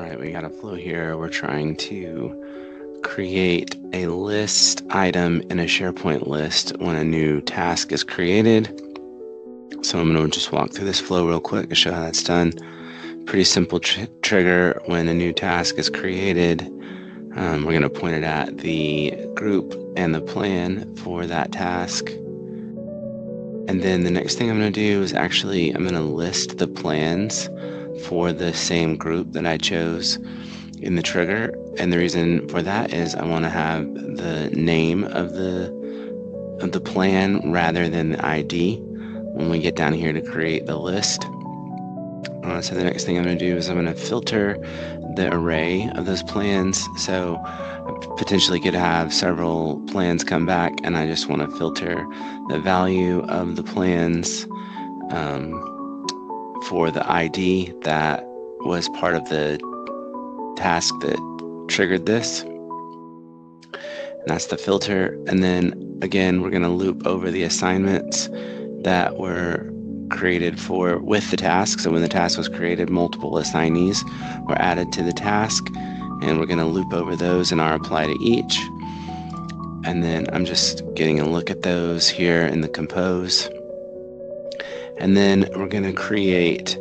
right, we got a flow here. We're trying to create a list item in a SharePoint list when a new task is created. So I'm going to just walk through this flow real quick to show how that's done. Pretty simple tr trigger when a new task is created. Um, we're going to point it at the group and the plan for that task. And then the next thing I'm going to do is actually I'm going to list the plans for the same group that I chose in the trigger. And the reason for that is I want to have the name of the of the plan rather than the ID when we get down here to create the list. Uh, so the next thing I'm going to do is I'm going to filter the array of those plans. So I potentially could have several plans come back and I just want to filter the value of the plans um, for the ID that was part of the task that triggered this. And that's the filter. And then again, we're going to loop over the assignments that were created for with the task. So when the task was created, multiple assignees were added to the task. And we're going to loop over those in our apply to each. And then I'm just getting a look at those here in the compose. And then we're going to create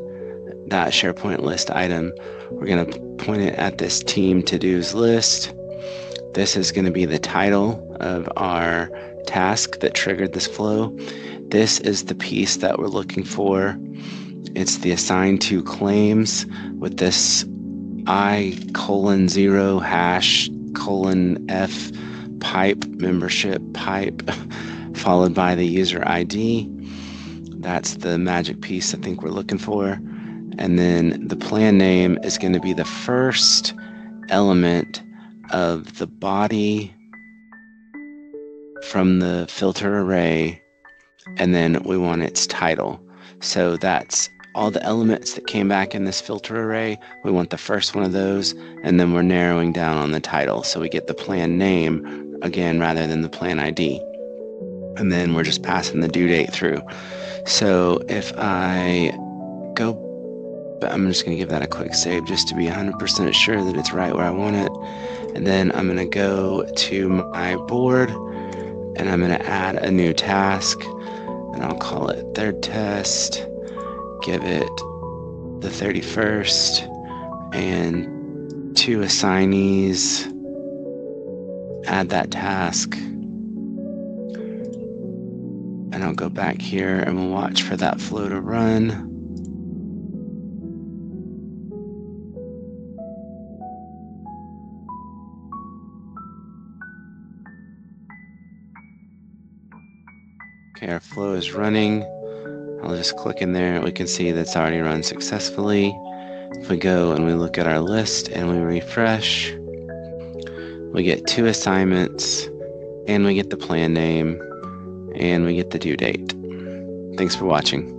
that SharePoint list item. We're going to point it at this team to-dos list. This is going to be the title of our task that triggered this flow. This is the piece that we're looking for. It's the assigned to claims with this I colon zero hash colon F pipe membership pipe followed by the user ID. That's the magic piece I think we're looking for. And then the plan name is going to be the first element of the body from the filter array. And then we want its title. So that's all the elements that came back in this filter array. We want the first one of those. And then we're narrowing down on the title. So we get the plan name again rather than the plan ID. And then we're just passing the due date through. So if I go but I'm just going to give that a quick save just to be 100% sure that it's right where I want it. And then I'm going to go to my board and I'm going to add a new task and I'll call it third test, give it the 31st and two assignees, add that task. And I'll go back here and we'll watch for that flow to run. Okay, our flow is running. I'll just click in there. We can see that's already run successfully. If we go and we look at our list and we refresh, we get two assignments and we get the plan name and we get the due date. Thanks for watching.